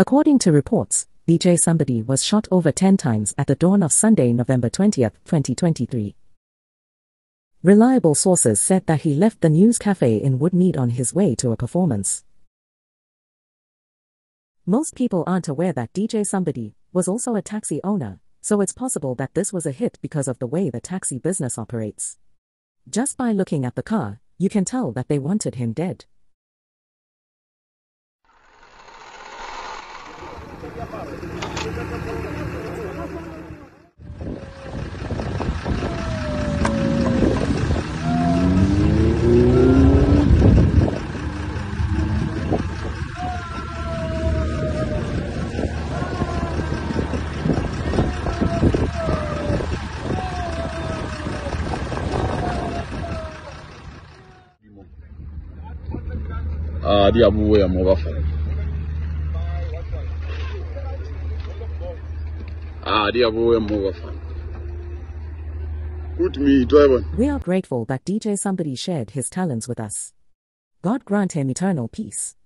According to reports, DJ Sumbody was shot over 10 times at the dawn of Sunday, November 20, 2023. Reliable sources said that he left the news cafe in Woodmead on his way to a performance. Most people aren't aware that DJ Sumbody was also a taxi owner, so it's possible that this was a hit because of the way the taxi business operates. Just by looking at the car, you can tell that they wanted him dead. hadi abuwe ya mubafu We are grateful that DJ Sumbody shared his talents with us. God grant him eternal peace.